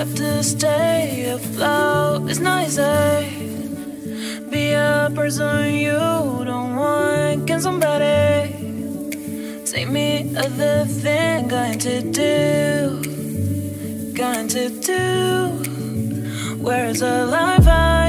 have to stay afloat. It's nicer. Be a person you don't want. Can somebody take me other thing? Going to do, going to do. Where is the life? I